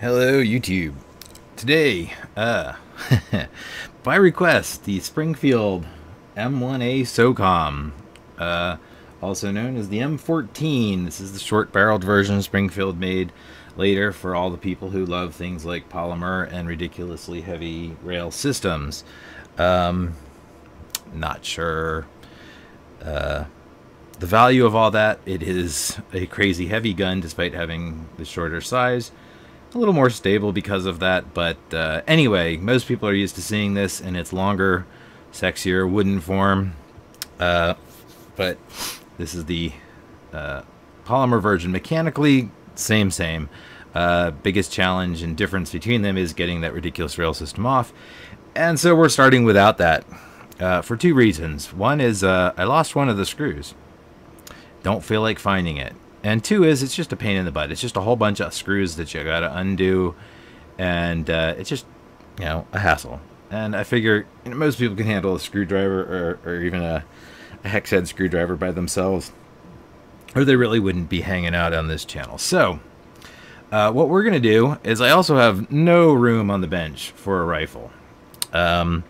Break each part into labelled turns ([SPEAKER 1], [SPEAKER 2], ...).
[SPEAKER 1] Hello, YouTube. Today, uh, by request, the Springfield M1A SOCOM, uh, also known as the M14. This is the short-barreled version Springfield made later for all the people who love things like polymer and ridiculously heavy rail systems. Um, not sure uh, the value of all that. It is a crazy heavy gun despite having the shorter size a little more stable because of that. But uh, anyway, most people are used to seeing this in its longer, sexier wooden form. Uh, but this is the uh, polymer version. Mechanically, same, same. Uh, biggest challenge and difference between them is getting that ridiculous rail system off. And so we're starting without that uh, for two reasons. One is uh, I lost one of the screws. Don't feel like finding it. And two is it's just a pain in the butt. It's just a whole bunch of screws that you got to undo, and uh, it's just you know a hassle. And I figure you know, most people can handle a screwdriver or, or even a, a hex head screwdriver by themselves, or they really wouldn't be hanging out on this channel. So uh, what we're gonna do is I also have no room on the bench for a rifle. Um,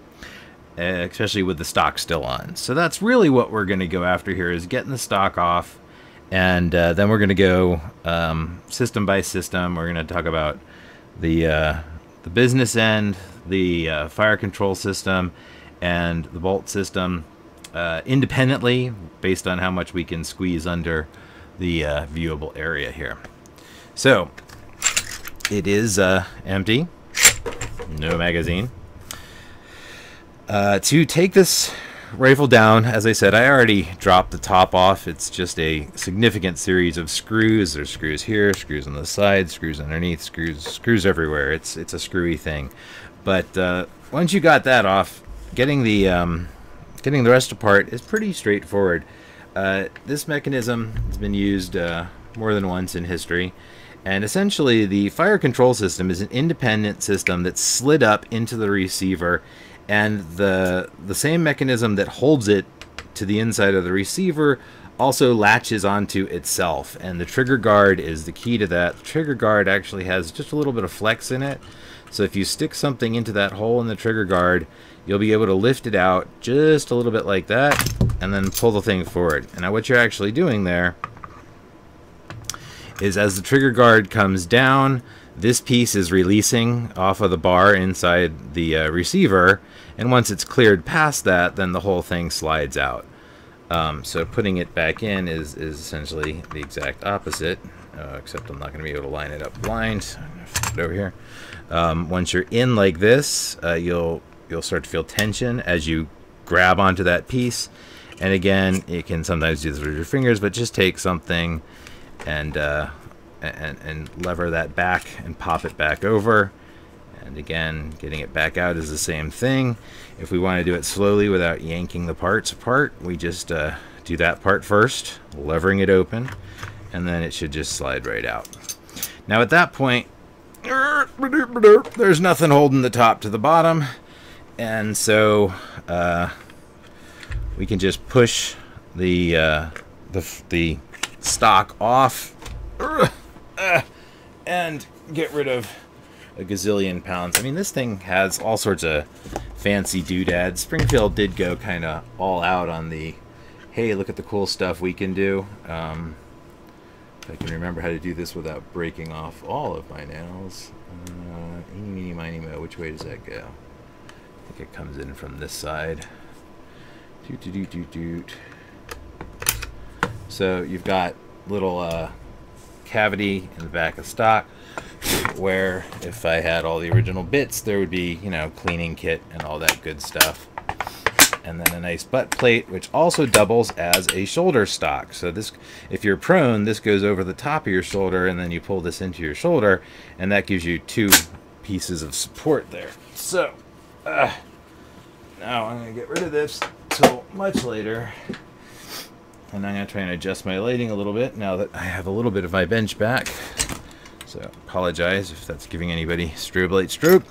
[SPEAKER 1] especially with the stock still on. So that's really what we're going to go after here is getting the stock off and uh, then we're going to go um, system by system. We're going to talk about the uh, the business end, the uh, fire control system, and the bolt system uh, independently, based on how much we can squeeze under the uh, viewable area here. So it is uh, empty, no magazine. to take this rifle down, as I said, I already dropped the top off. It's just a significant series of screws. There's screws here, screws on the side, screws underneath, screws screws everywhere. It's it's a screwy thing. But uh, once you got that off, getting the um, getting the rest apart is pretty straightforward. Uh, this mechanism has been used uh, more than once in history. And essentially, the fire control system is an independent system that's slid up into the receiver and the the same mechanism that holds it to the inside of the receiver also latches onto itself. And the trigger guard is the key to that. The trigger guard actually has just a little bit of flex in it. So if you stick something into that hole in the trigger guard you'll be able to lift it out just a little bit like that and then pull the thing forward. And now what you're actually doing there is as the trigger guard comes down this piece is releasing off of the bar inside the uh, receiver and once it's cleared past that then the whole thing slides out. Um, so putting it back in is, is essentially the exact opposite uh, except I'm not going to be able to line it up blind. So it over here. Um, once you're in like this uh, you'll you'll start to feel tension as you grab onto that piece. And again you can sometimes do this with your fingers but just take something and uh, and, and lever that back and pop it back over. And again, getting it back out is the same thing. If we want to do it slowly without yanking the parts apart, we just uh, do that part first, levering it open, and then it should just slide right out. Now at that point, there's nothing holding the top to the bottom, and so uh, we can just push the, uh, the, the stock off and get rid of a gazillion pounds. I mean, this thing has all sorts of fancy doodads. Springfield did go kind of all out on the, hey, look at the cool stuff we can do. Um, I can remember how to do this without breaking off all of my nails. Uh, eeny, meeny, miny, mo. Which way does that go? I think it comes in from this side. Doot, doot, doot, doot, doot. So you've got little uh, cavity in the back of stock where if I had all the original bits there would be you know cleaning kit and all that good stuff. And then a nice butt plate which also doubles as a shoulder stock. So this if you're prone this goes over the top of your shoulder and then you pull this into your shoulder and that gives you two pieces of support there. So uh, now I'm gonna get rid of this till much later. And I'm going to try and adjust my lighting a little bit now that I have a little bit of my bench back. So apologize if that's giving anybody strobe light stroke.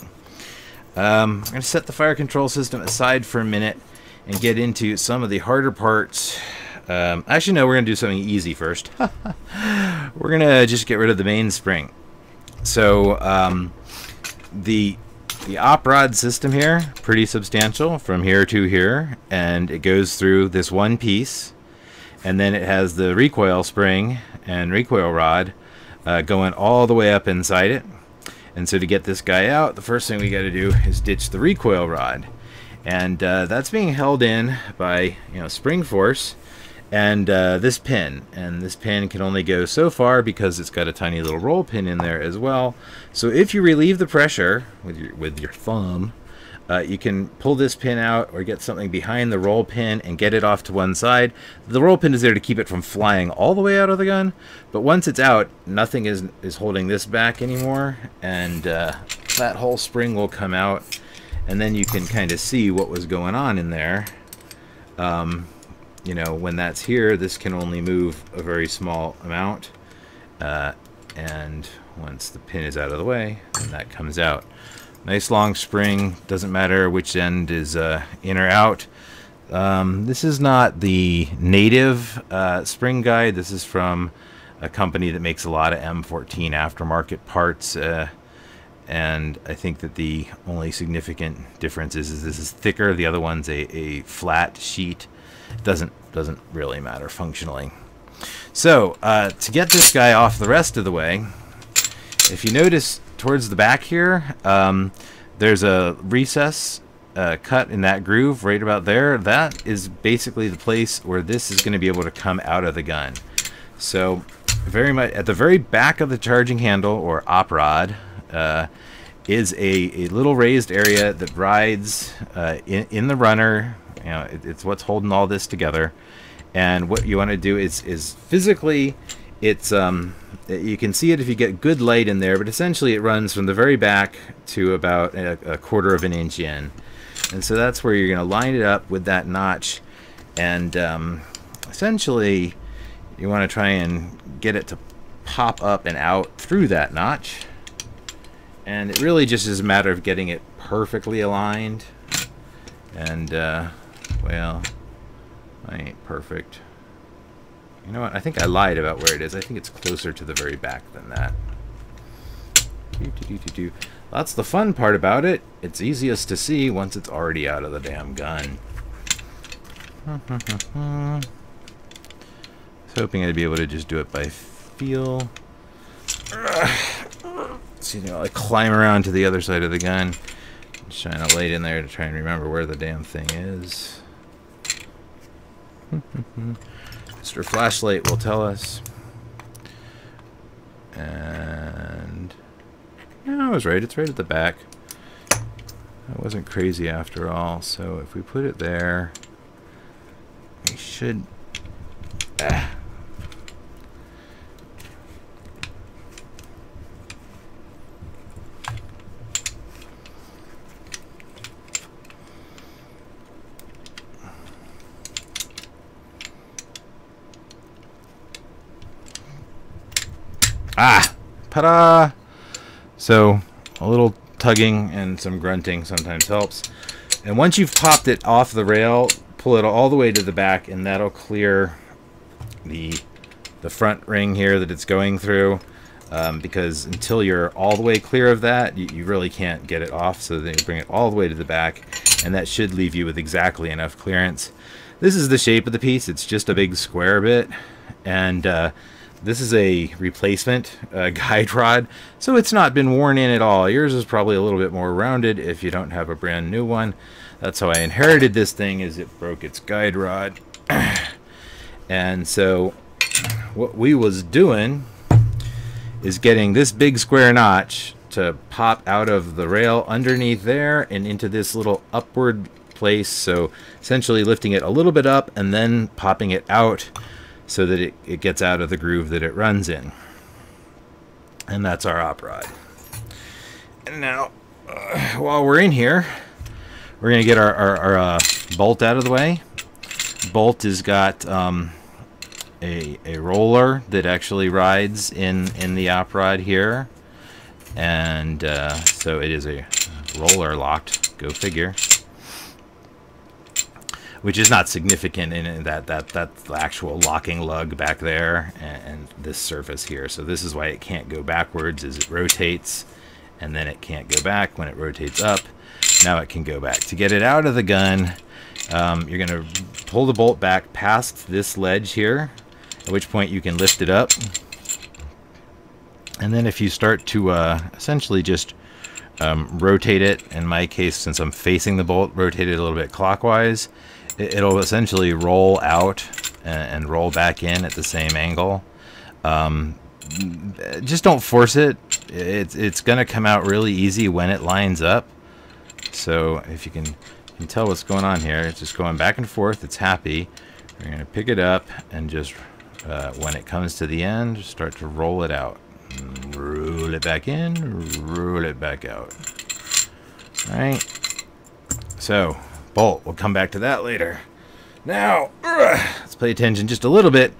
[SPEAKER 1] Um, I'm going to set the fire control system aside for a minute and get into some of the harder parts. Um, actually, no, we're going to do something easy first. we're going to just get rid of the mainspring. so um, the the op rod system here pretty substantial from here to here, and it goes through this one piece, and then it has the recoil spring and recoil rod uh, going all the way up inside it. And so to get this guy out, the first thing we got to do is ditch the recoil rod. And uh, that's being held in by you know spring force and uh, this pin. And this pin can only go so far because it's got a tiny little roll pin in there as well. So if you relieve the pressure with your, with your thumb, uh, you can pull this pin out or get something behind the roll pin and get it off to one side. The roll pin is there to keep it from flying all the way out of the gun, but once it's out, nothing is, is holding this back anymore, and uh, that whole spring will come out, and then you can kind of see what was going on in there. Um, you know, when that's here, this can only move a very small amount, uh, and once the pin is out of the way, that comes out. Nice long spring, doesn't matter which end is uh, in or out. Um, this is not the native uh, spring guide. This is from a company that makes a lot of M14 aftermarket parts. Uh, and I think that the only significant difference is, is this is thicker. The other one's a, a flat sheet. It doesn't doesn't really matter functionally. So uh, to get this guy off the rest of the way, if you notice towards the back here, um, there's a recess uh, cut in that groove right about there. That is basically the place where this is going to be able to come out of the gun. So very much at the very back of the charging handle or op rod uh, is a, a little raised area that rides uh, in, in the runner. You know, it, it's what's holding all this together. And what you want to do is, is physically it's um, you can see it if you get good light in there, but essentially it runs from the very back to about a, a quarter of an inch in. And so that's where you're going to line it up with that notch. And um, essentially you want to try and get it to pop up and out through that notch. And it really just is a matter of getting it perfectly aligned. And, uh, well, I ain't perfect. You know what? I think I lied about where it is. I think it's closer to the very back than that. That's the fun part about it. It's easiest to see once it's already out of the damn gun. I was hoping I'd be able to just do it by feel. See, you know, like climb around to the other side of the gun. Shine a light in there to try and remember where the damn thing is. Mr. Flashlight will tell us. And... I was right. It's right at the back. That wasn't crazy after all. So if we put it there, we should... Ah. Ah! Ta-da! So, a little tugging and some grunting sometimes helps. And once you've popped it off the rail, pull it all the way to the back, and that'll clear the, the front ring here that it's going through. Um, because until you're all the way clear of that, you, you, really can't get it off. So then you bring it all the way to the back, and that should leave you with exactly enough clearance. This is the shape of the piece. It's just a big square bit, and uh, this is a replacement uh, guide rod, so it's not been worn in at all. Yours is probably a little bit more rounded if you don't have a brand new one. That's how I inherited this thing, is it broke its guide rod. and so what we was doing is getting this big square notch to pop out of the rail underneath there and into this little upward place. So essentially lifting it a little bit up and then popping it out so that it, it gets out of the groove that it runs in. And that's our op rod. And now, uh, while we're in here, we're going to get our, our, our uh, bolt out of the way. Bolt has got um, a, a roller that actually rides in, in the op rod here. And uh, so it is a roller locked, go figure. Which is not significant in that that that's the actual locking lug back there and, and this surface here. So this is why it can't go backwards as it rotates, and then it can't go back when it rotates up. Now it can go back. To get it out of the gun, um, you're going to pull the bolt back past this ledge here, at which point you can lift it up. And then if you start to uh, essentially just um, rotate it, in my case, since I'm facing the bolt, rotate it a little bit clockwise, it, will essentially roll out and, roll back in at the same angle. Um, just don't force it. It's, it's going to come out really easy when it lines up. So if you can, you can tell what's going on here, it's just going back and forth. It's happy. We're going to pick it up and just, uh, when it comes to the end, start to roll it out. Roll it back in, roll it back out. All right. So, bolt. We'll come back to that later. Now, let's pay attention just a little bit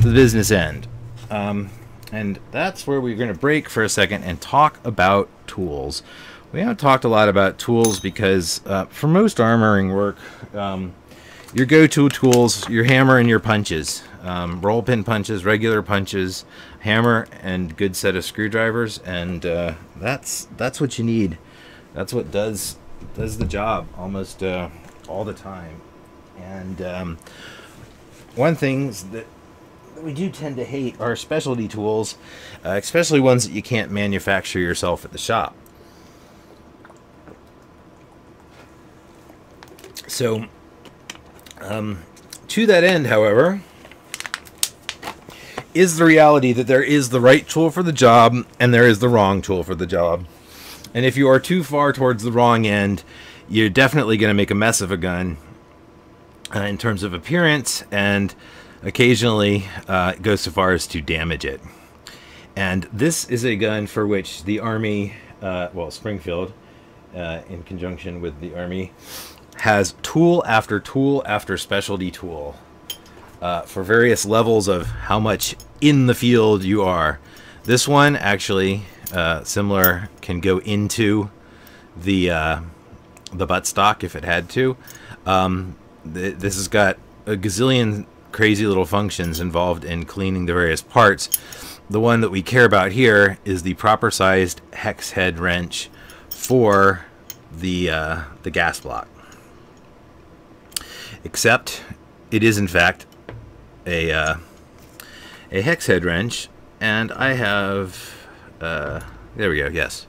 [SPEAKER 1] to the business end. Um, and that's where we're going to break for a second and talk about tools. We haven't talked a lot about tools because uh, for most armoring work, um, your go-to tools, your hammer and your punches. Um, roll pin punches, regular punches, hammer, and good set of screwdrivers, and uh, that's that's what you need. That's what does does the job almost uh, all the time. And um, one things that we do tend to hate are specialty tools, uh, especially ones that you can't manufacture yourself at the shop. So, um, to that end, however, is the reality that there is the right tool for the job and there is the wrong tool for the job. And if you are too far towards the wrong end, you're definitely going to make a mess of a gun uh, in terms of appearance and occasionally uh, goes so far as to damage it. And this is a gun for which the Army, uh, well, Springfield, uh, in conjunction with the Army, has tool after tool after specialty tool uh, for various levels of how much in the field you are. This one actually, uh, similar, can go into the the buttstock if it had to. Um, th this has got a gazillion crazy little functions involved in cleaning the various parts. The one that we care about here is the proper sized hex head wrench for the uh, the gas block. Except it is in fact a uh, a hex head wrench, and I have uh, there we go. Yes.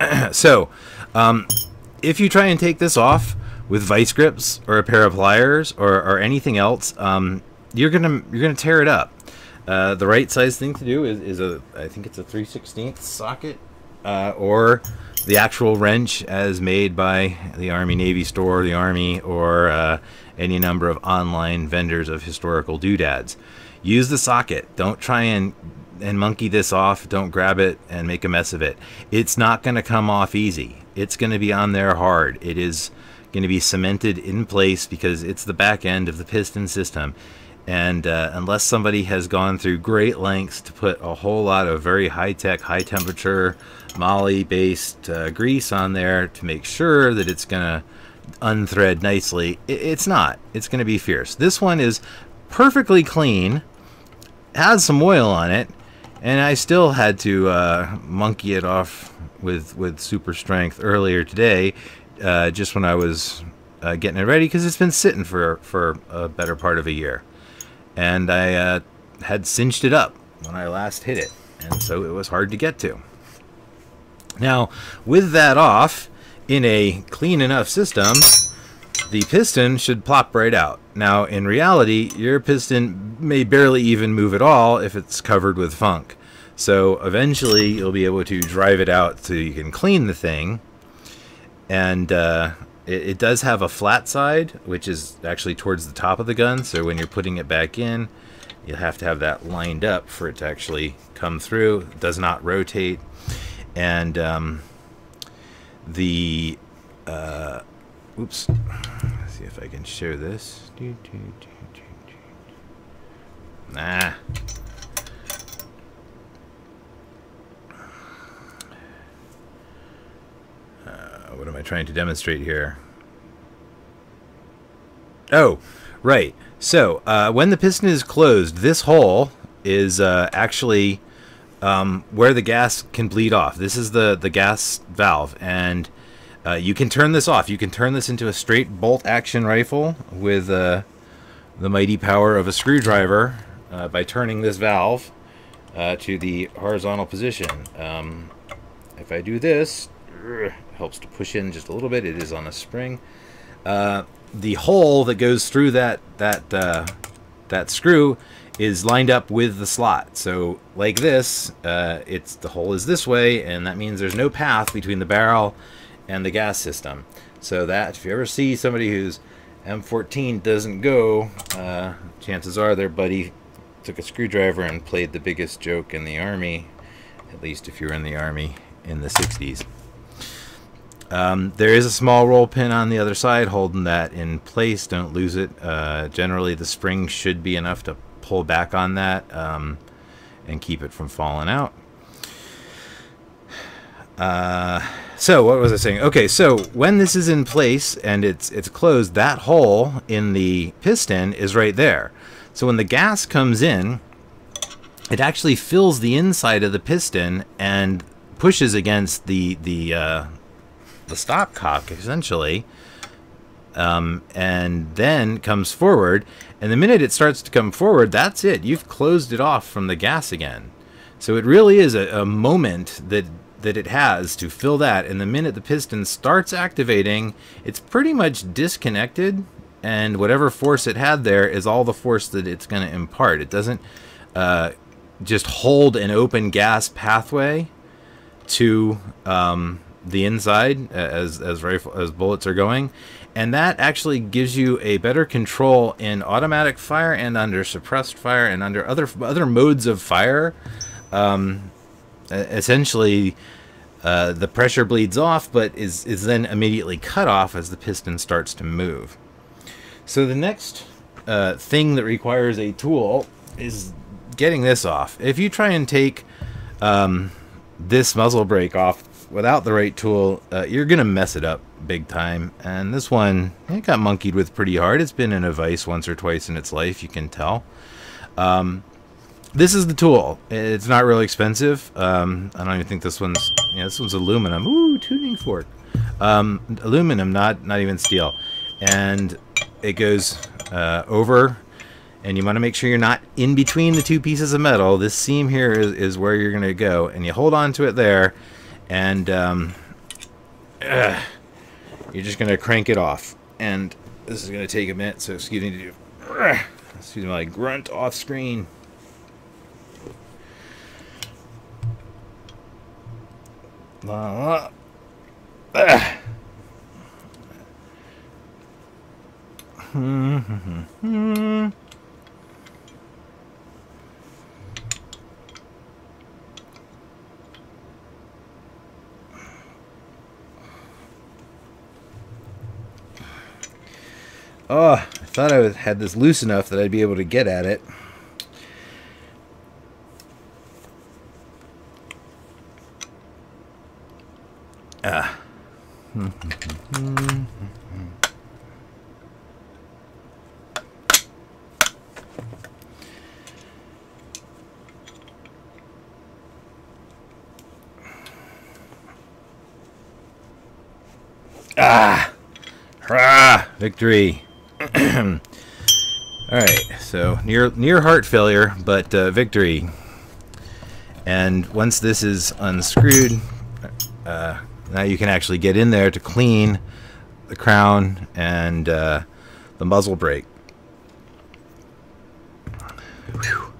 [SPEAKER 1] so um, if you try and take this off with vice grips or a pair of pliers or, or anything else, um, you're gonna you're gonna tear it up. Uh, the right size thing to do is, is a I think it's a 3 16th socket uh, or the actual wrench as made by the Army Navy store, the Army, or uh, any number of online vendors of historical doodads. Use the socket. Don't try and and monkey this off. Don't grab it and make a mess of it. It's not going to come off easy it's going to be on there hard. It is going to be cemented in place because it's the back end of the piston system. And uh, unless somebody has gone through great lengths to put a whole lot of very high-tech, high-temperature, moly-based uh, grease on there to make sure that it's going to unthread nicely, it's not. It's going to be fierce. This one is perfectly clean, has some oil on it, and I still had to uh, monkey it off with with super strength earlier today, uh, just when I was uh, getting it ready because it's been sitting for for a better part of a year, and I uh, had cinched it up when I last hit it, and so it was hard to get to. Now, with that off, in a clean enough system, the piston should plop right out. Now, in reality, your piston may barely even move at all if it's covered with funk. So eventually you'll be able to drive it out so you can clean the thing. And uh, it, it, does have a flat side, which is actually towards the top of the gun. So when you're putting it back in, you'll have to have that lined up for it to actually come through. It does not rotate. And um, the... Uh, oops. Let's see if I can share this. Nah. what am I trying to demonstrate here? Oh, right. So uh, when the piston is closed, this hole is uh, actually um, where the gas can bleed off. This is the the gas valve, and uh, you can turn this off. You can turn this into a straight bolt action rifle with uh, the mighty power of a screwdriver uh, by turning this valve uh, to the horizontal position. Um, if I do this, helps to push in just a little bit. It is on a spring. Uh, the hole that goes through that that uh, that screw is lined up with the slot. So like this, uh, it's the hole is this way, and that means there's no path between the barrel and the gas system. So that if you ever see somebody whose M14 doesn't go, uh, chances are their buddy took a screwdriver and played the biggest joke in the army, at least if you're in the army in the 60s. Um, there is a small roll pin on the other side holding that in place. Don't lose it. Uh, generally, the spring should be enough to pull back on that um, and keep it from falling out. Uh, so what was I saying? Okay, so when this is in place and it's it's closed, that hole in the piston is right there. So when the gas comes in, it actually fills the inside of the piston and pushes against the the uh, the stopcock essentially, um, and then comes forward. And the minute it starts to come forward, that's it. You've closed it off from the gas again. So it really is a, a moment that that it has to fill that. And the minute the piston starts activating, it's pretty much disconnected. And whatever force it had there is all the force that it's going to impart. It doesn't uh, just hold an open gas pathway to um, the inside as as rifle as bullets are going, and that actually gives you a better control in automatic fire and under suppressed fire and under other other modes of fire. Um, essentially, uh, the pressure bleeds off, but is is then immediately cut off as the piston starts to move. So the next uh, thing that requires a tool is getting this off. If you try and take um, this muzzle brake off without the right tool, uh, you're going to mess it up big time. And this one, it got monkeyed with pretty hard. It's been in a vise once or twice in its life, you can tell. Um, this is the tool. It's not really expensive. Um, I don't even think this one's, yeah, this one's aluminum. Ooh, tuning fork. Um, aluminum, not, not even steel. And it goes uh, over and you want to make sure you're not in between the two pieces of metal. This seam here is, is where you're going to go, and you hold on to it there, and um, uh, you're just going to crank it off. And this is going to take a minute, so excuse me to do, uh, excuse me, my grunt off screen. Oh, I thought I had this loose enough that I'd be able to get at it. Ah. ah! Hurrah! Victory! All right, so near near heart failure, but uh, victory. And once this is unscrewed, uh, now you can actually get in there to clean the crown and uh, the muzzle brake. Oh,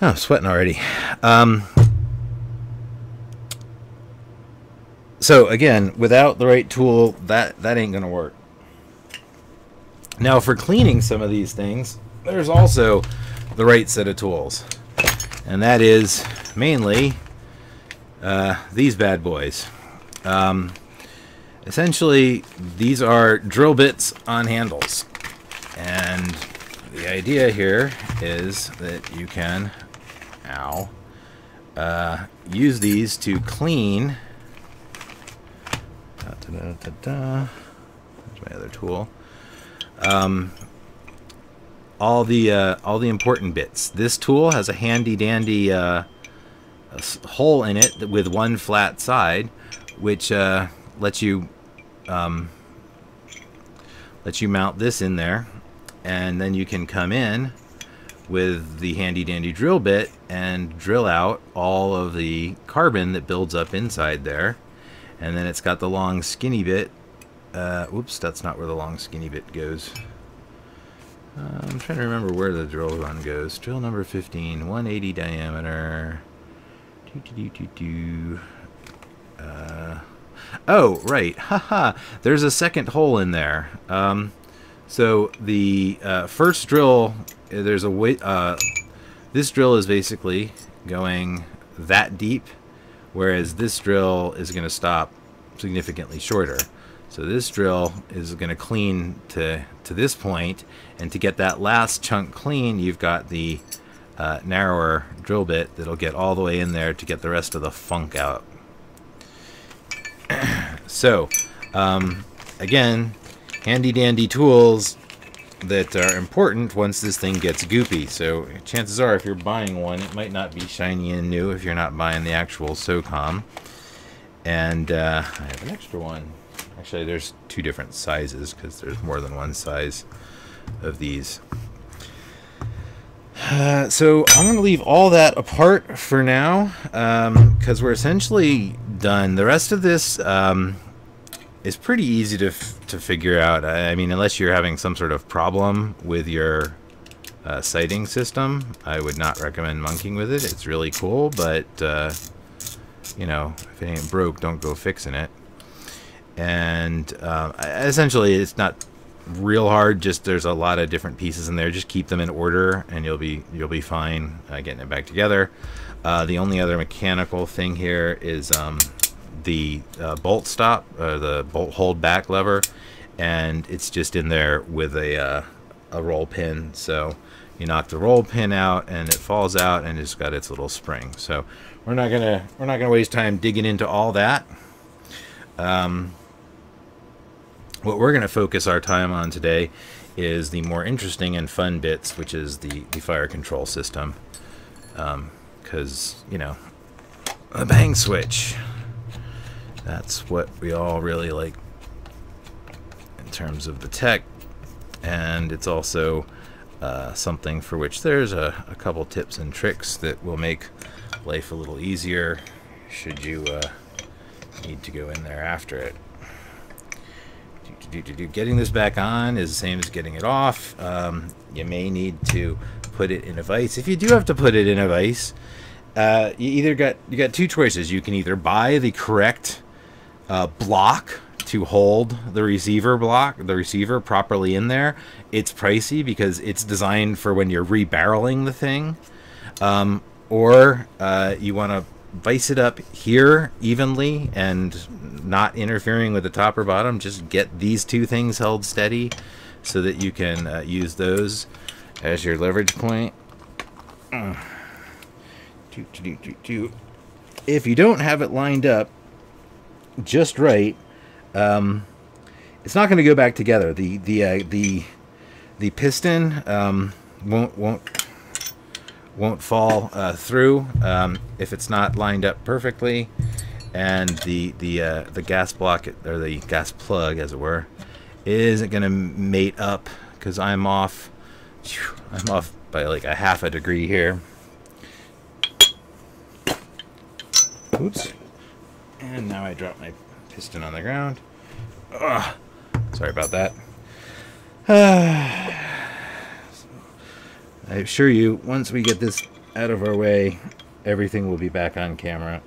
[SPEAKER 1] I'm sweating already. Um, so again, without the right tool, that that ain't gonna work. Now for cleaning some of these things, there's also the right set of tools. And that is mainly uh, these bad boys. Um, essentially, these are drill bits on handles. And the idea here is that you can, ow, uh, use these to clean. Da, da, da, There's my other tool um, all the uh, all the important bits. This tool has a handy dandy uh, hole in it with one flat side, which uh, lets you um, lets you mount this in there, and then you can come in with the handy dandy drill bit and drill out all of the carbon that builds up inside there. And then it's got the long skinny bit. Uh, oops, that's not where the long skinny bit goes. Uh, I'm trying to remember where the drill gun goes. Drill number 15, 180 diameter. Doo -doo -doo uh, oh, right. Haha. There's a second hole in there. Um, so the uh, first drill, there's a way. Uh, this drill is basically going that deep, whereas this drill is going to stop significantly shorter. So this drill is going to clean to to this point, and to get that last chunk clean, you've got the uh, narrower drill bit that'll get all the way in there to get the rest of the funk out. so, um, again, handy dandy tools that are important once this thing gets goopy. So chances are if you're buying one, it might not be shiny and new if you're not buying the actual SOCOM. And uh, I have an extra one. Actually, there's two different sizes because there's more than one size of these. Uh, so I'm going to leave all that apart for now because um, we're essentially done. The rest of this um, is pretty easy to, to figure out. I mean, unless you're having some sort of problem with your uh, sighting system, I would not recommend monkeying with it. It's really cool, but, uh, you know, if it ain't broke, don't go fixing it. And uh, essentially, it's not real hard. Just there's a lot of different pieces in there. Just keep them in order, and you'll be you'll be fine uh, getting it back together. Uh, the only other mechanical thing here is um, the uh, bolt stop, uh, the bolt hold back lever, and it's just in there with a, uh, a roll pin. So you knock the roll pin out and it falls out and it's got its little spring. So we're not gonna we're not gonna waste time digging into all that. Um, what we're gonna focus our time on today is the more interesting and fun bits, which is the the fire control system. Because um, you know, a bang switch that's what we all really like in terms of the tech and it's also uh, something for which there's a, a, couple tips and tricks that will make life a little easier should you uh, need to go in there after it. Getting this back on is the same as getting it off. Um, you may need to put it in a vise. If you do have to put it in a vise, uh, you either got you got two choices. You can either buy the correct uh, block to hold the receiver block, the receiver properly in there. It's pricey because it's designed for when you're rebarreling the thing. Um, or uh, you want to vice it up here evenly and not interfering with the top or bottom. Just get these two things held steady so that you can uh, use those as your leverage point. If you don't have it lined up, just right, um, it's not going to go back together. The the uh, the the piston um, won't won't won't fall uh, through um, if it's not lined up perfectly, and the the uh, the gas block or the gas plug, as it were, isn't going to mate up because I'm off. I'm off by like a half a degree here. Oops. And now I drop my piston on the ground. Ugh. Sorry about that. I assure you, once we get this out of our way, everything will be back on camera.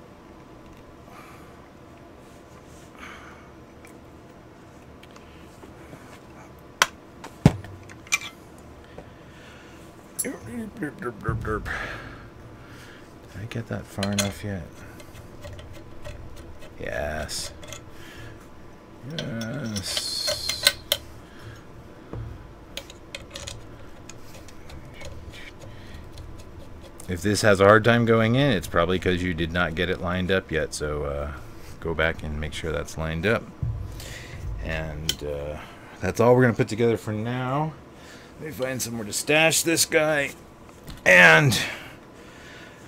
[SPEAKER 1] Did I get that far enough yet? Yes. Yes. If this has a hard time going in, it's probably because you did not get it lined up yet. So uh, go back and make sure that's lined up. And uh, that's all we're going to put together for now. Let me find somewhere to stash this guy. And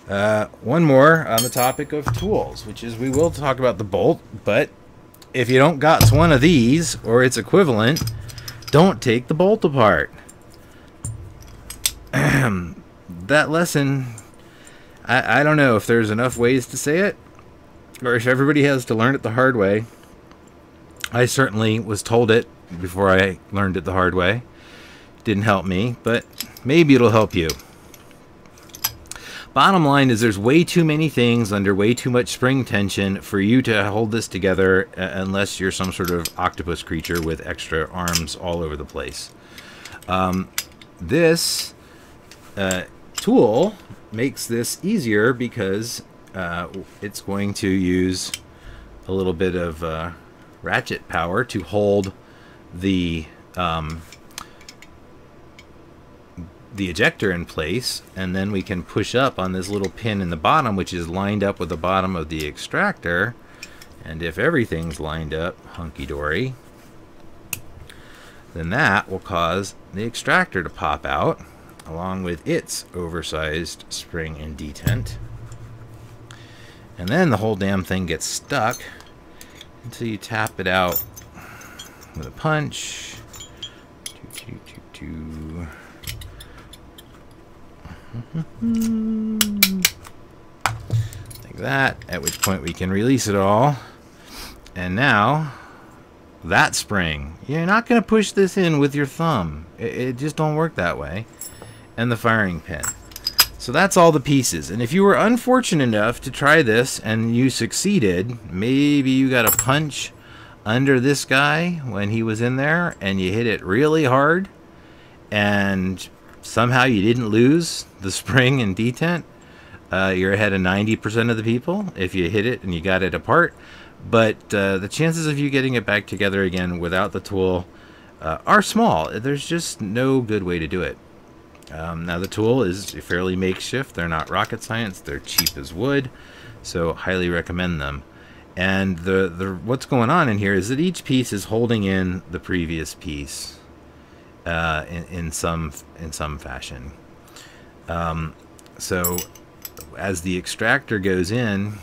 [SPEAKER 1] uh, one more on the topic of tools, which is we will talk about the bolt, but if you don't got one of these or its equivalent, don't take the bolt apart. that lesson, I, I don't know if there's enough ways to say it, or if everybody has to learn it the hard way. I certainly was told it before I learned it the hard way. Didn't help me, but maybe it'll help you. Bottom line is there's way too many things under way too much spring tension for you to hold this together uh, unless you're some sort of octopus creature with extra arms all over the place. Um, this uh, tool makes this easier because uh, it's going to use a little bit of uh, ratchet power to hold the um, the ejector in place. And then we can push up on this little pin in the bottom which is lined up with the bottom of the extractor. And if everything's lined up hunky-dory then that will cause the extractor to pop out along with its oversized spring and detent and then the whole damn thing gets stuck until you tap it out with a punch like that, at which point we can release it all. And now, that spring, you're not going to push this in with your thumb. It, it just don't work that way. And the firing pin. So that's all the pieces. And if you were unfortunate enough to try this and you succeeded, maybe you got a punch under this guy when he was in there and you hit it really hard and somehow you didn't lose the spring and detent, uh, you're ahead of 90% of the people if you hit it and you got it apart. But uh, the chances of you getting it back together again without the tool uh, are small. There's just no good way to do it. Um, now the tool is fairly makeshift. They're not rocket science. They're cheap as wood. So highly recommend them. And the, the what's going on in here is that each piece is holding in the previous piece uh, in, in some in some fashion. Um, so as the extractor goes in,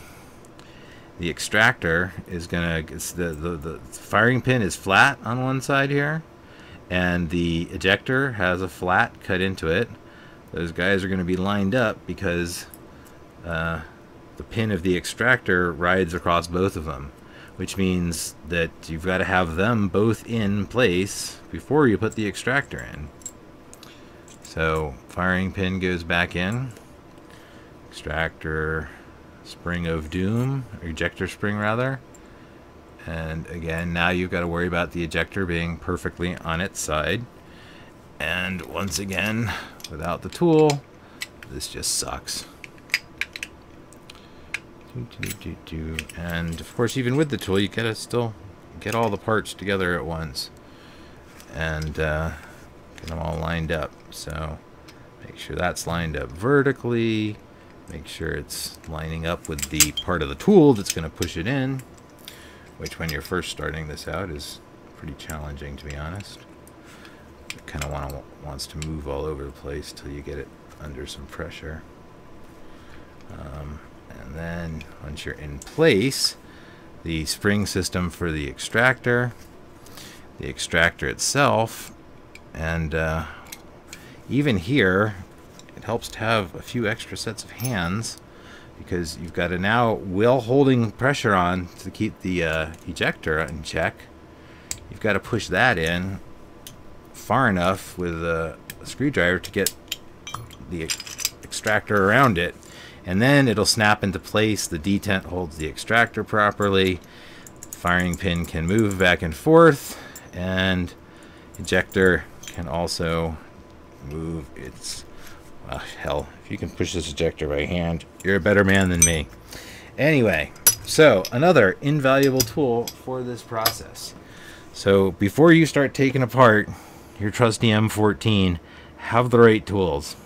[SPEAKER 1] the extractor is gonna the, the the firing pin is flat on one side here, and the ejector has a flat cut into it. Those guys are going to be lined up because uh, the pin of the extractor rides across both of them which means that you've got to have them both in place before you put the extractor in. So firing pin goes back in, extractor spring of doom, ejector spring rather, and again now you've got to worry about the ejector being perfectly on its side. And once again, without the tool, this just sucks. And of course, even with the tool, you gotta still get all the parts together at once and uh, get them all lined up. So make sure that's lined up vertically. Make sure it's lining up with the part of the tool that's going to push it in, which when you're first starting this out is pretty challenging to be honest. It kind of want wants to move all over the place till you get it under some pressure. Um, and then once you're in place, the spring system for the extractor, the extractor itself, and uh, even here, it helps to have a few extra sets of hands because you've got to now, while holding pressure on to keep the uh, ejector in check, you've got to push that in far enough with a, screwdriver to get the extractor around it and then it'll snap into place. The detent holds the extractor properly. Firing pin can move back and forth, and ejector can also move its. Well, hell, you can push this ejector by hand, you're a better man than me. Anyway, so another invaluable tool for this process. So before you start taking apart your trusty M14, have the right tools.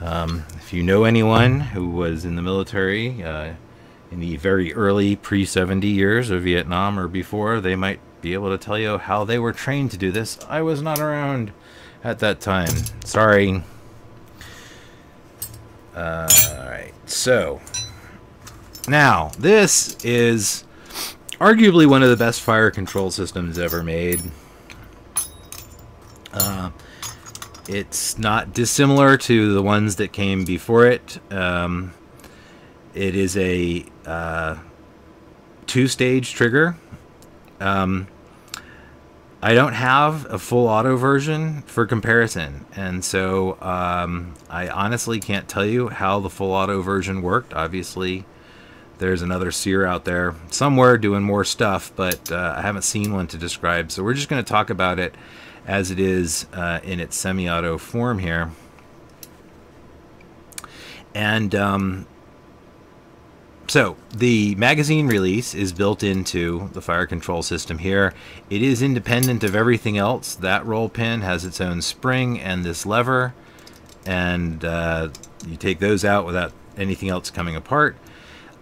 [SPEAKER 1] Um, if you know anyone who was in the military, uh, in the very early pre 70 years of Vietnam or before, they might be able to tell you how they were trained to do this. I was not around at that time. Sorry. Uh, Alright, so. Now, this is arguably one of the best fire control systems ever made. Uh, it's not dissimilar to the ones that came before it. Um, it is a uh, two-stage trigger. Um, I don't have a full auto version for comparison, and so um, I honestly can't tell you how the full auto version worked. Obviously, there's another sear out there somewhere doing more stuff, but uh, I haven't seen one to describe. So we're just going to talk about it as it is uh, in its semi-auto form here. And um, so the magazine release is built into the fire control system here. It is independent of everything else. That roll pin has its own spring and this lever. And uh, you take those out without anything else coming apart.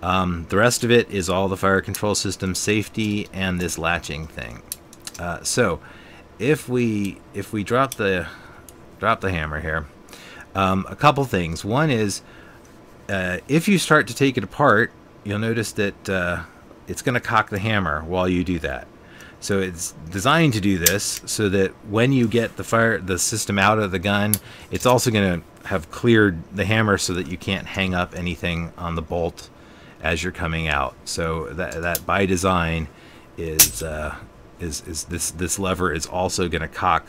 [SPEAKER 1] Um, the rest of it is all the fire control system safety and this latching thing. Uh, so if we if we drop the drop the hammer here, um, a couple things. One is uh, if you start to take it apart, you'll notice that uh, it's going to cock the hammer while you do that. So it's designed to do this so that when you get the fire the system out of the gun, it's also going to have cleared the hammer so that you can't hang up anything on the bolt as you're coming out. So that, that by design is, uh, is, is this, this lever is also going to cock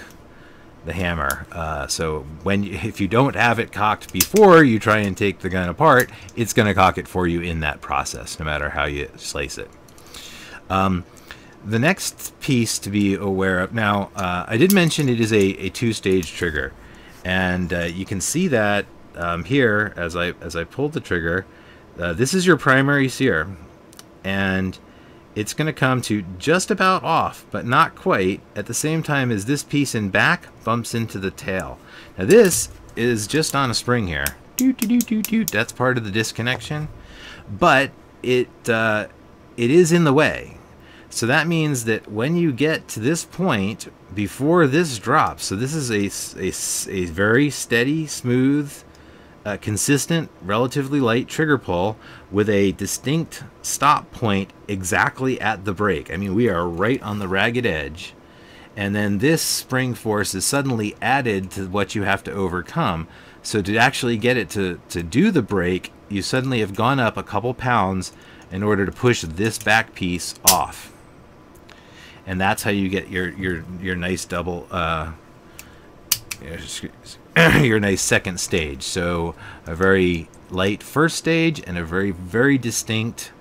[SPEAKER 1] the hammer. Uh, so when you, if you don't have it cocked before you try and take the gun apart, it's going to cock it for you in that process, no matter how you slice it. Um, the next piece to be aware of now, uh, I did mention it is a, a two-stage trigger, and uh, you can see that um, here as I as I pulled the trigger. Uh, this is your primary sear, and it's going to come to just about off, but not quite, at the same time as this piece in back bumps into the tail. Now this is just on a spring here. That's part of the disconnection, but it uh, it is in the way. So that means that when you get to this point, before this drops, so this is a, a, a very steady, smooth, a consistent, relatively light trigger pull with a distinct stop point exactly at the break. I mean, we are right on the ragged edge. And then this spring force is suddenly added to what you have to overcome. So to actually get it to, to do the break, you suddenly have gone up a couple pounds in order to push this back piece off. And that's how you get your, your, your nice double, uh, your nice second stage. So a very light first stage and a very, very distinct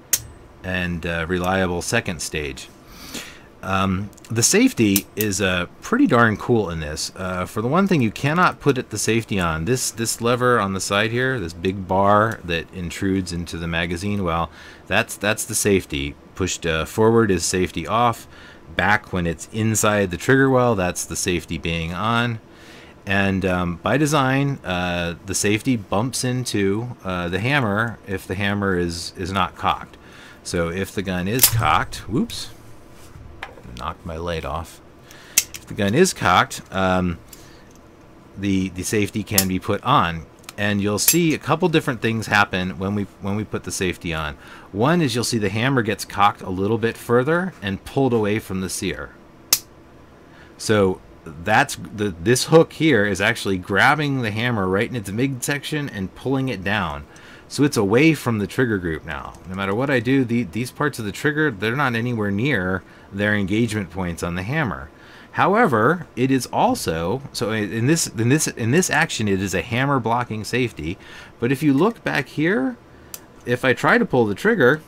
[SPEAKER 1] and uh, reliable second stage. Um, the safety is uh, pretty darn cool in this. Uh, for the one thing you cannot put it, the safety on, this this lever on the side here, this big bar that intrudes into the magazine, well, that's that's the safety. Pushed uh, forward is safety off. Back when it's inside the trigger well, that's the safety being on. And um, by design, uh, the safety bumps into uh, the hammer if the hammer is, is not cocked. So if the gun is cocked, whoops, knocked my light off. If the gun is cocked, um, the, the safety can be put on. And you'll see a couple different things happen when we when we put the safety on. One is you'll see the hammer gets cocked a little bit further and pulled away from the sear. So that's the this hook here is actually grabbing the hammer right in its midsection and pulling it down. So it's away from the trigger group now. No matter what I do, the, these parts of the trigger, they're not anywhere near their engagement points on the hammer. However, it is also so in this in this in this action it is a hammer blocking safety, but if you look back here, if I try to pull the trigger,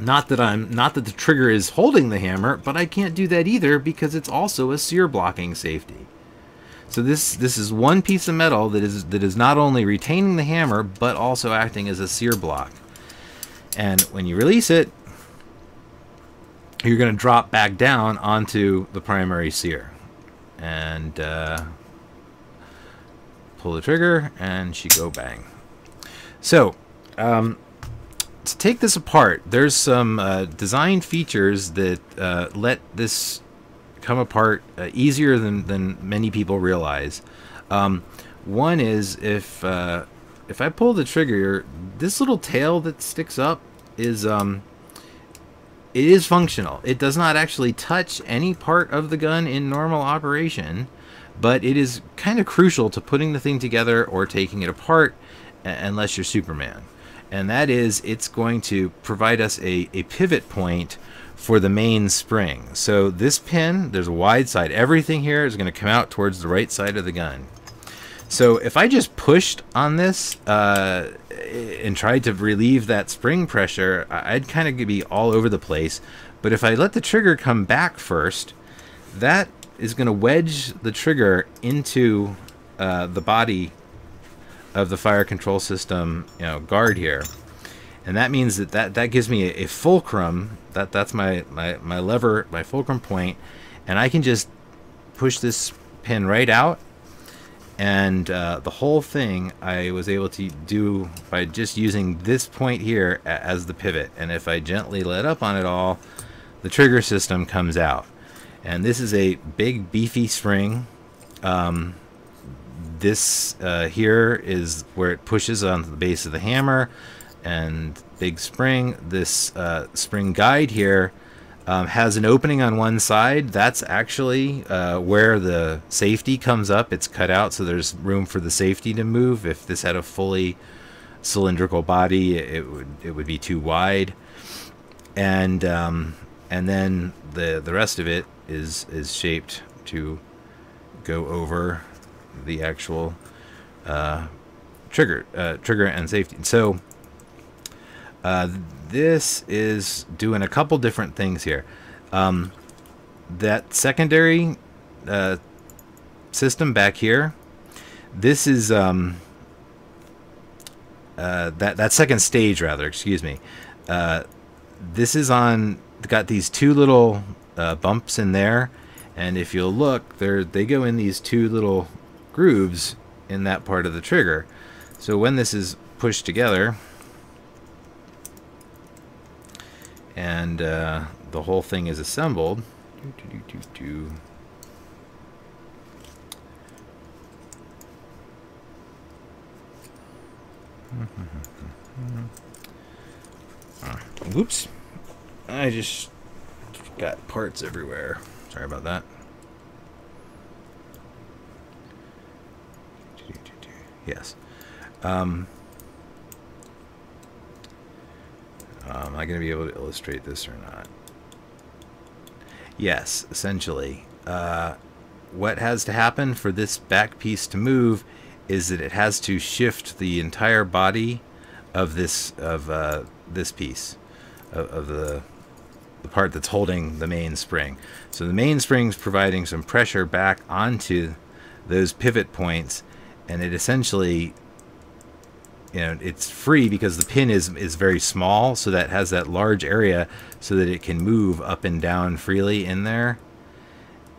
[SPEAKER 1] not that I'm not that the trigger is holding the hammer, but I can't do that either because it's also a sear blocking safety. So this this is one piece of metal that is that is not only retaining the hammer but also acting as a sear block. And when you release it, you're going to drop back down onto the primary sear. And uh, pull the trigger and she go bang. So, um, to take this apart, there's some uh, design features that uh, let this come apart uh, easier than, than many people realize. Um, one is if uh, if I pull the trigger, this little tail that sticks up is um, it is functional. It does not actually touch any part of the gun in normal operation, but it is kind of crucial to putting the thing together or taking it apart unless you're Superman. And that is, it's going to provide us a, a pivot point for the main spring. So this pin, there's a wide side. Everything here is going to come out towards the right side of the gun. So if I just pushed on this uh, and tried to relieve that spring pressure, I'd kind of be all over the place. But if I let the trigger come back first, that is going to wedge the trigger into uh, the body of the fire control system, you know, guard here. And that means that that, that gives me a, a fulcrum. That that's my, my my lever, my fulcrum point, and I can just push this pin right out. And uh, the whole thing I was able to do by just using this point here as the pivot. And if I gently let up on it all the trigger system comes out. And this is a big beefy spring. Um, this uh, here is where it pushes on the base of the hammer and big spring this uh, spring guide here um, has an opening on one side. That's actually uh, where the safety comes up. It's cut out so there's room for the safety to move. If this had a fully cylindrical body, it would it would be too wide. And um, and then the the rest of it is is shaped to go over the actual uh, trigger uh, trigger and safety. So uh, this is doing a couple different things here. Um, that secondary uh, system back here, this is um, uh, that that second stage rather. Excuse me. Uh, this is on got these two little uh, bumps in there, and if you'll look, they they go in these two little grooves in that part of the trigger. So when this is pushed together, and uh, the whole thing is assembled. whoops. I just got parts everywhere. Sorry about that. Yes. Um, Um, am I going to be able to illustrate this or not? Yes, essentially. Uh, what has to happen for this back piece to move is that it has to shift the entire body of this of uh, this piece of, of the the part that's holding the main spring. So the main spring is providing some pressure back onto those pivot points, and it essentially you know it's free because the pin is is very small so that has that large area so that it can move up and down freely in there.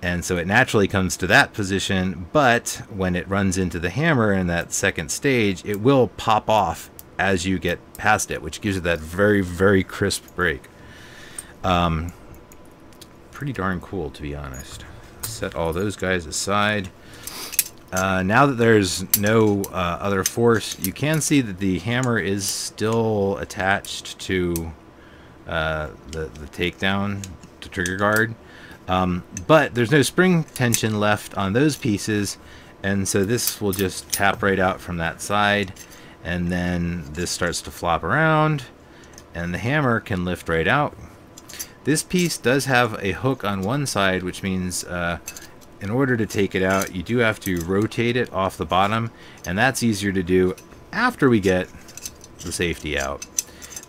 [SPEAKER 1] And so it naturally comes to that position but when it runs into the hammer in that second stage it will pop off as you get past it which gives you that very very crisp break. Um, pretty darn cool to be honest. Set all those guys aside uh, now that there's no uh, other force, you can see that the hammer is still attached to uh, the, the takedown to trigger guard. Um, but there's no spring tension left on those pieces, and so this will just tap right out from that side, and then this starts to flop around, and the hammer can lift right out. This piece does have a hook on one side, which means uh, in order to take it out, you do have to rotate it off the bottom, and that's easier to do after we get the safety out.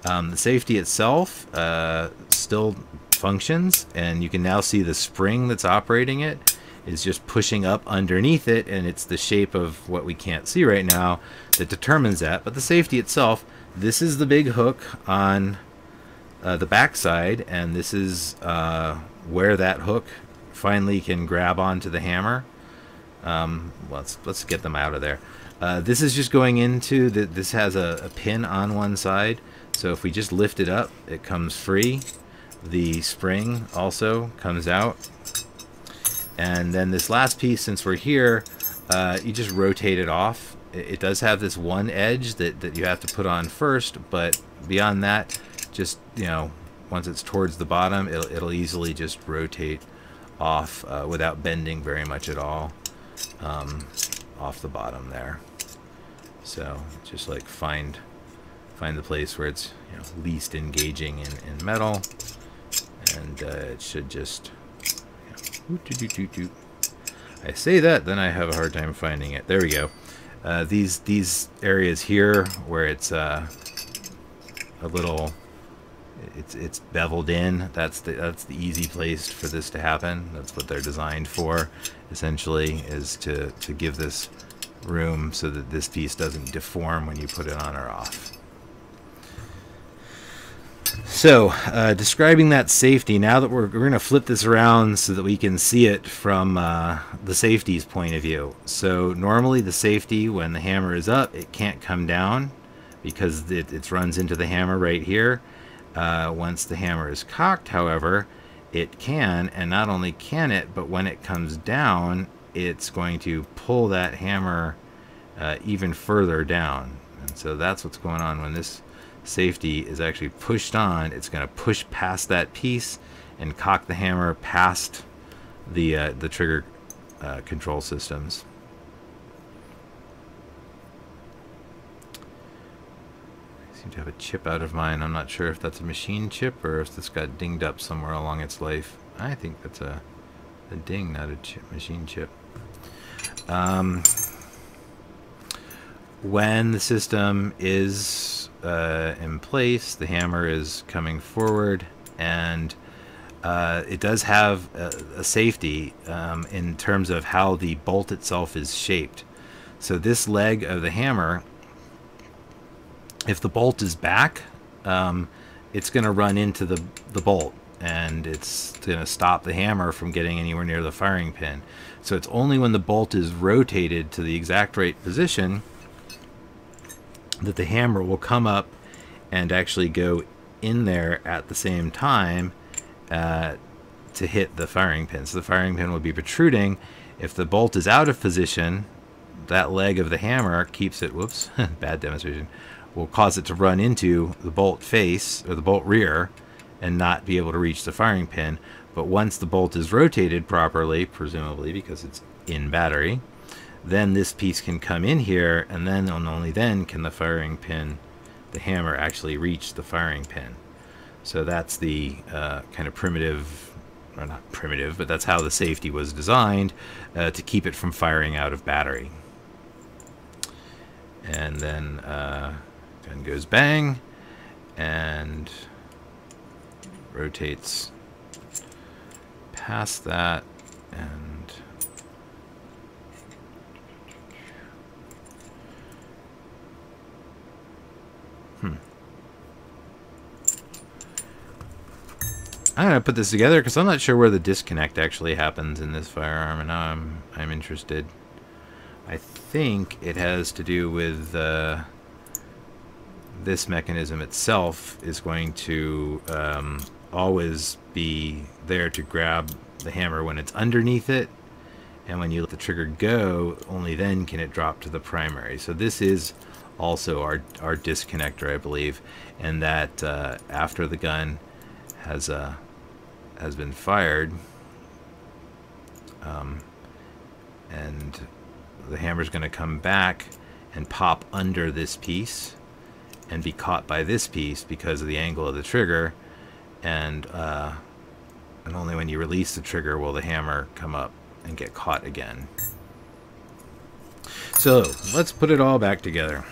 [SPEAKER 1] Um, the safety itself uh, still functions, and you can now see the spring that's operating it is just pushing up underneath it, and it's the shape of what we can't see right now that determines that. But the safety itself, this is the big hook on uh, the backside, and this is uh, where that hook finally can grab onto the hammer. Um, let's let's get them out of there. Uh, this is just going into the, this has a, a, pin on one side, So if we just lift it up, it comes free. The spring also comes out. And then this last piece, since we're here, uh, you just rotate it off. It, it does have this one edge that, that you have to put on first, but beyond that, just, you know, once it's towards the bottom, it'll, it'll easily just rotate off uh, without bending very much at all um, off the bottom there. So just like find find the place where it's you know, least engaging in, in metal and uh, it should just you know, I say that then I have a hard time finding it. There we go. Uh, these these areas here where it's uh, a little it's it's beveled in. That's the that's the easy place for this to happen. That's what they're designed for, essentially, is to to give this room so that this piece doesn't deform when you put it on or off. So, uh, describing that safety, now that we're, we're going to flip this around so that we can see it from uh, the safety's point of view. So, normally the safety, when the hammer is up, it can't come down because it, it runs into the hammer right here. Uh, once the hammer is cocked, however, it can, and not only can it, but when it comes down, it's going to pull that hammer uh, even further down. And so that's what's going on when this safety is actually pushed on. It's going to push past that piece and cock the hammer past the uh, the trigger uh, control systems. Seem to have a chip out of mine. I'm not sure if that's a machine chip or if this got dinged up somewhere along its life. I think that's a, a ding, not a chip, machine chip. Um, when the system is uh, in place, the hammer is coming forward, and uh, it does have a, a safety um, in terms of how the bolt itself is shaped. So this leg of the hammer if the bolt is back, um, it's going to run into the, the bolt and it's going to stop the hammer from getting anywhere near the firing pin. So it's only when the bolt is rotated to the exact right position that the hammer will come up and actually go in there at the same time uh, to hit the firing pin. So the firing pin will be protruding. If the bolt is out of position, that leg of the hammer keeps it, whoops, bad demonstration, will cause it to run into the bolt face or the bolt rear and not be able to reach the firing pin. But once the bolt is rotated properly, presumably because it's in battery, then this piece can come in here and then and only then can the firing pin, the hammer actually reach the firing pin. So that's the uh, kind of primitive, or not primitive, but that's how the safety was designed uh, to keep it from firing out of battery. And then uh, Gun goes bang and rotates past that and hmm. I'm gonna put this together because I'm not sure where the disconnect actually happens in this firearm and now I'm I'm interested. I think it has to do with uh, this mechanism itself is going to um, always be there to grab the hammer when it's underneath it. And when you let the trigger go only then can it drop to the primary. So this is also our our disconnector I believe and that uh, after the gun has uh, has been fired um, and the hammer's going to come back and pop under this piece and be caught by this piece because of the angle of the trigger and uh, and only when you release the trigger will the hammer come up and get caught again. So let's put it all back together.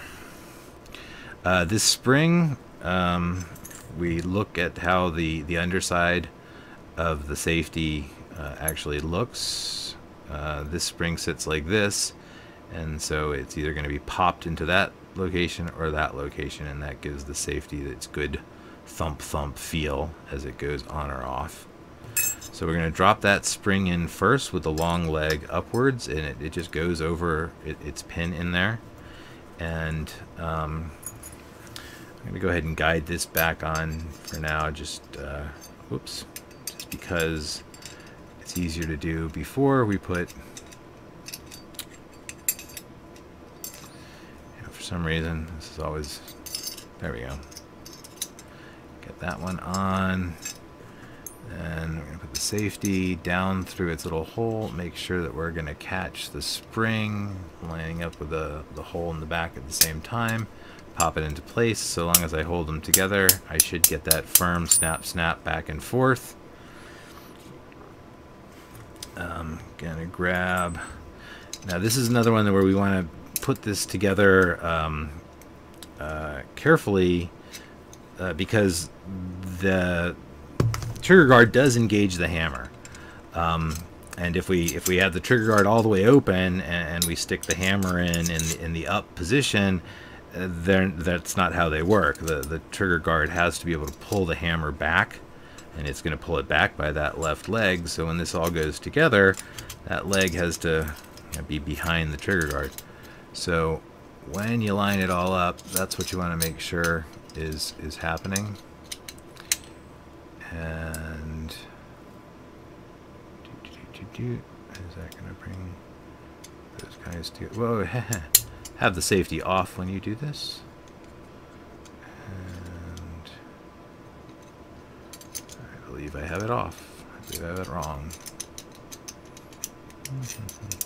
[SPEAKER 1] Uh, this spring, um, we look at how the, the underside of the safety uh, actually looks. Uh, this spring sits like this, and so it's either going to be popped into that location or that location and that gives the safety that's good thump thump feel as it goes on or off. So we're going to drop that spring in first with the long leg upwards and it, it just goes over it, its pin in there. And um, I'm going to go ahead and guide this back on for now, just, uh, whoops, just because it's easier to do before we put, you know, for some reason, this is always, there we go. Get that one on. And we're going to put the safety down through its little hole. Make sure that we're going to catch the spring lining up with the, the hole in the back at the same time. Pop it into place. So long as I hold them together, I should get that firm snap, snap back and forth. Um, gonna grab. Now this is another one where we want to put this together um, uh, carefully uh, because the trigger guard does engage the hammer. Um, and if we if we have the trigger guard all the way open and, and we stick the hammer in in, in the up position, uh, then that's not how they work. The the trigger guard has to be able to pull the hammer back, and it's going to pull it back by that left leg. So when this all goes together, that leg has to you know, be behind the trigger guard. So when you line it all up, that's what you want to make sure is is happening. And do, do, do, is that going to bring those guys to whoa have the safety off when you do this. And I believe I have it off. I believe I have it wrong. mm -hmm.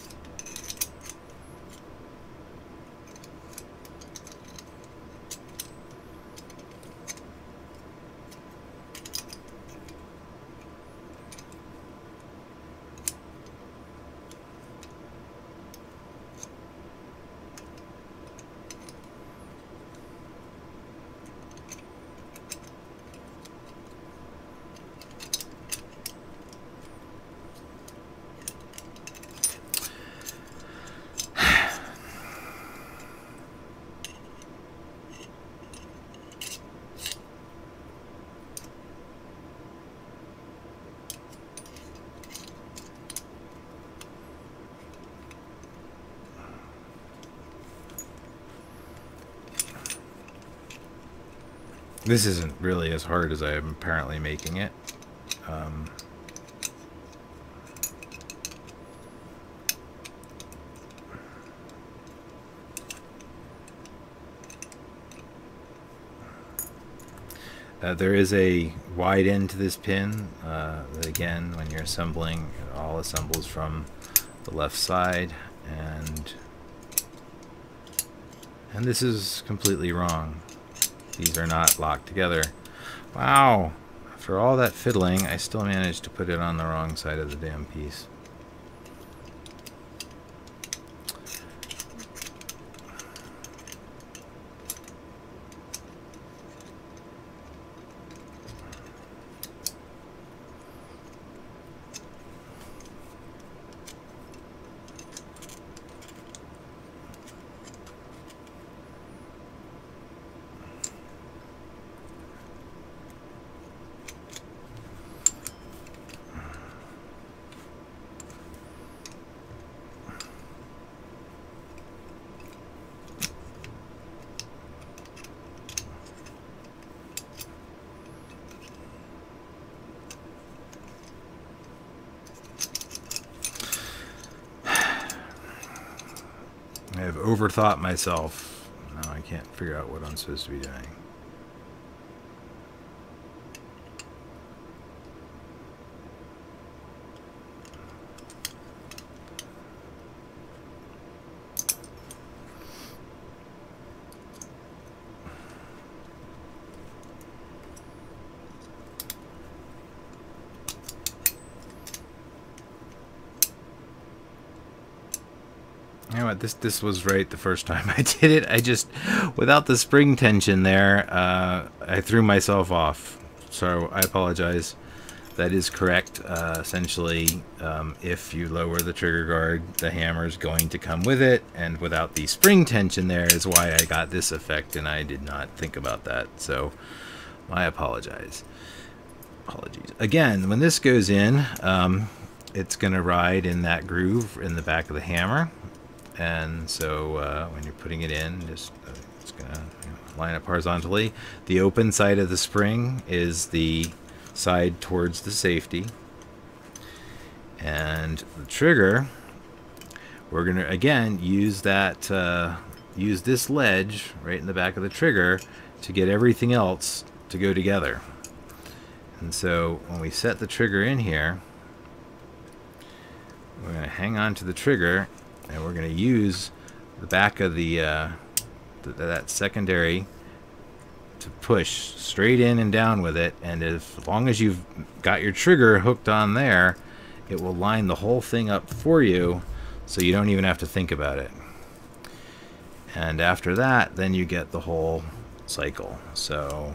[SPEAKER 1] This isn't really as hard as I am apparently making it. Um, uh, there is a wide end to this pin. Uh, again, when you're assembling, it all assembles from the left side, and and this is completely wrong. These are not locked together. Wow! After all that fiddling, I still managed to put it on the wrong side of the damn piece. Myself. Now I can't figure out what I'm supposed to be doing. What? This this was right the first time I did it. I just, without the spring tension there, uh, I threw myself off. So I apologize. That is correct. Uh, essentially, um, if you lower the trigger guard, the hammer is going to come with it. And without the spring tension there is why I got this effect, and I did not think about that. So I apologize. Apologies. Again, when this goes in, um, it's going to ride in that groove in the back of the hammer and so uh, when you're putting it in just uh, it's gonna you know, line up horizontally. The open side of the spring is the side towards the safety. And the trigger, we're to, again, use that, uh, use this ledge right in the back of the trigger to get everything else to go together. And so when we set the trigger in here, we're going to hang on to the trigger and we're going to use the back of the, uh, th that secondary to push straight in and down with it. And as long as you've got your trigger hooked on there it will line the whole thing up for you so you don't even have to think about it. And after that then you get the whole cycle. So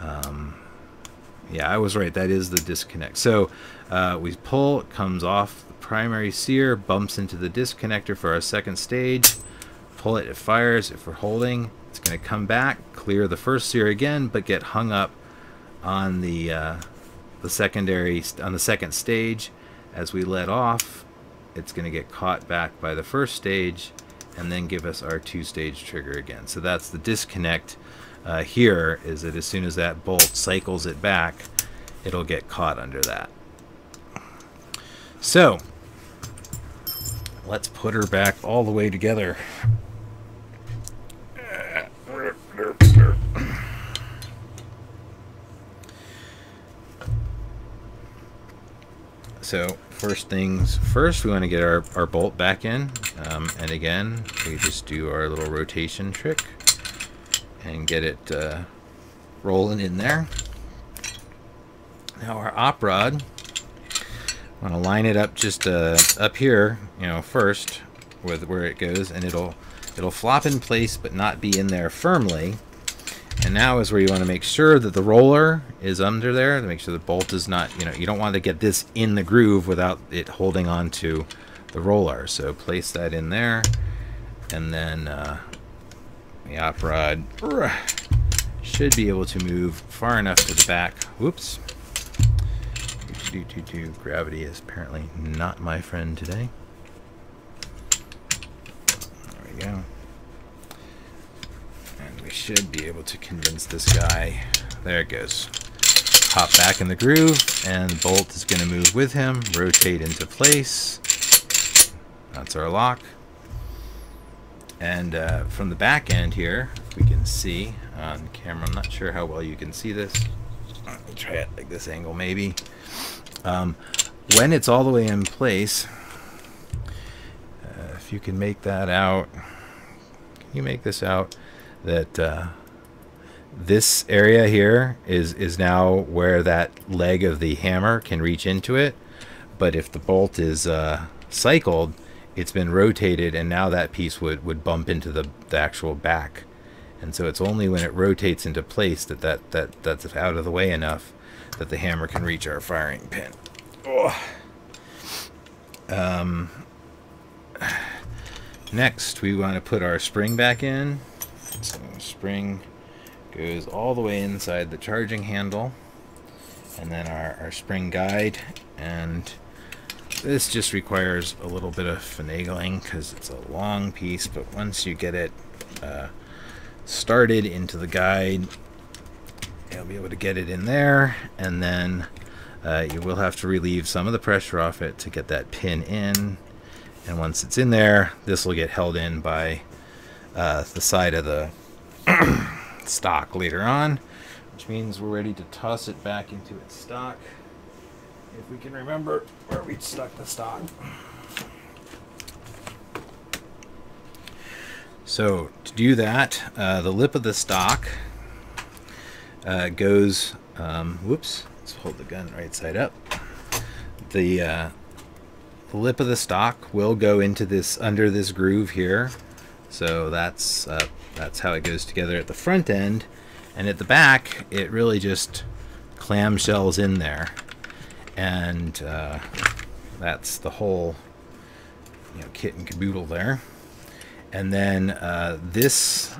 [SPEAKER 1] um, yeah I was right. That is the disconnect. So uh, we pull it comes off primary sear bumps into the disconnector for our second stage pull it it fires if we're holding it's going to come back clear the first sear again but get hung up on the uh, the secondary on the second stage. As we let off it's going to get caught back by the first stage and then give us our two stage trigger again. So that's the disconnect uh, here is that as soon as that bolt cycles it back it'll get caught under that. So let's put her back all the way together So first things first, we want to get our, our bolt back in. Um, and again, we just do our little rotation trick and get it uh, rolling in there. Now our op rod, I want to line it up just uh, up here, you know, first with where it goes, and it'll it'll flop in place but not be in there firmly. And now is where you want to make sure that the roller is under there to make sure the bolt is not, you know, you don't want to get this in the groove without it holding on to the roller. So place that in there and then uh, the op rod should be able to move far enough to the back. Whoops. Do, do, do. Gravity is apparently not my friend today. There we go And we should be able to convince this guy. There it goes. Hop back in the groove, and bolt is going to move with him, rotate into place. That's our lock. And uh, from the back end here, we can see on camera, I'm not sure how well you can see this. Me try it like this angle maybe. Um, when it's all the way in place, uh, if you can make that out, can you make this out? that uh, this area here is is now where that leg of the hammer can reach into it but if the bolt is uh, cycled it's been rotated and now that piece would would bump into the, the actual back and so it's only when it rotates into place that, that that that's out of the way enough that the hammer can reach our firing pin. Oh. um, next we want to put our spring back in. So spring goes all the way inside the charging handle. And then our, our spring guide. And this just requires a little bit of finagling because it's a long piece but once you get it uh, started into the guide you'll be able to get it in there and then uh, you will have to relieve some of the pressure off it to get that pin in and once it's in there this will get held in by uh, the side of the stock later on, which means we're ready to toss it back into its stock. If we can remember where we stuck the stock. So to do that, uh, the lip of the stock uh, goes, um, whoops, let's hold the gun right side up. The, uh, lip of the stock will go into this, under this groove here, so that's uh, that's how it goes together at the front end. And at the back, it really just clamshells in there. And uh, that's the whole you know, kit and caboodle there. And then uh, this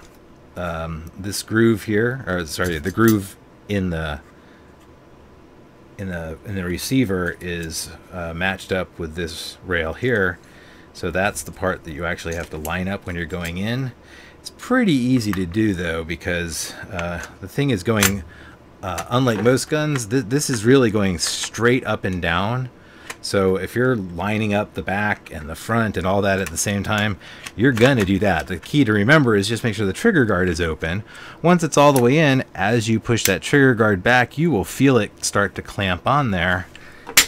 [SPEAKER 1] um, this groove here, or sorry, the groove in the in the in the receiver is uh, matched up with this rail here so that's the part that you actually have to line up when you're going in. It's pretty easy to do though because uh, the thing is going, uh, unlike most guns, th this is really going straight up and down. So if you're lining up the back and the front and all that at the same time, you're to do that. The key to remember is just make sure the trigger guard is open. Once it's all the way in, as you push that trigger guard back, you will feel it start to clamp on there.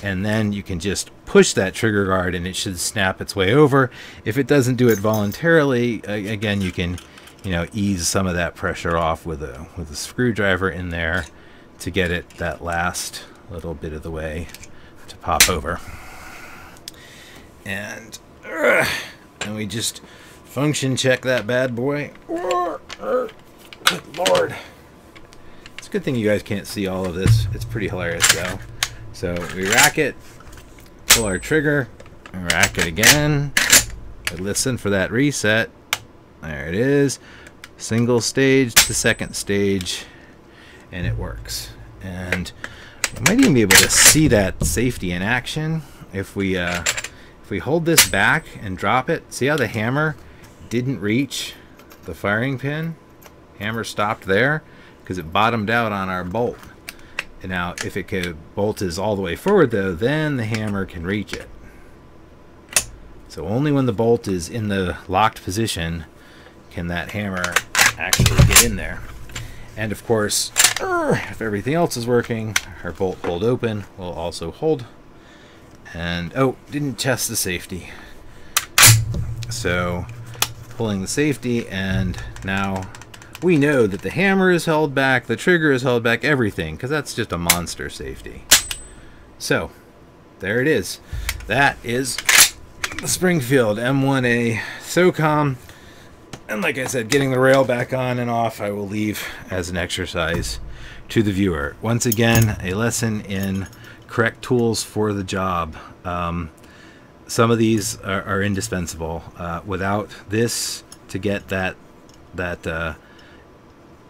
[SPEAKER 1] And then you can just push that trigger guard and it should snap its way over. If it doesn't do it voluntarily, again, you can, you know, ease some of that pressure off with a, with a screwdriver in there to get it that last little bit of the way pop over. And, uh, and we just function check that bad boy. Good lord. It's a good thing you guys can't see all of this. It's pretty hilarious though. So we rack it, pull our trigger, rack it again, listen for that reset. There it is. Single stage to second stage, and it works. And we might even be able to see that safety in action if we uh, if we hold this back and drop it. See how the hammer didn't reach the firing pin? Hammer stopped there because it bottomed out on our bolt. And now if it could bolt is all the way forward though, then the hammer can reach it. So only when the bolt is in the locked position can that hammer actually get in there. And of course, if everything else is working, our bolt pulled open will also hold. And, oh, didn't test the safety. So, pulling the safety, and now we know that the hammer is held back, the trigger is held back, everything, because that's just a monster safety. So, there it is. That is the Springfield M1A SOCOM and like I said, getting the rail back on and off, I will leave as an exercise to the viewer. Once again, a lesson in correct tools for the job. Um, some of these are, are indispensable. Uh, without this to get that that uh,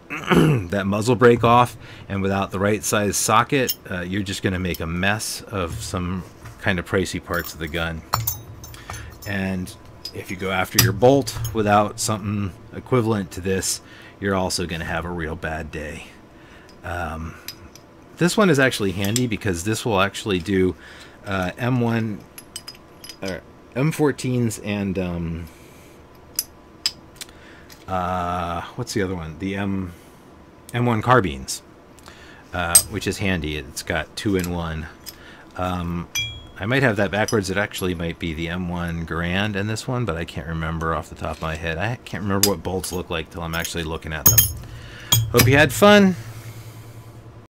[SPEAKER 1] that muzzle brake off, and without the right size socket, uh, you're just going to make a mess of some kind of pricey parts of the gun. And if you go after your bolt without something equivalent to this, you're also going to have a real bad day. Um, this one is actually handy because this will actually do uh, M1, or M14s and um, uh, what's the other one? The M M1 carbines, uh, which is handy. It's got two in one. Um, I might have that backwards. It actually might be the M1 Garand in this one, but I can't remember off the top of my head. I can't remember what bolts look like till I'm actually looking at them. Hope you had fun.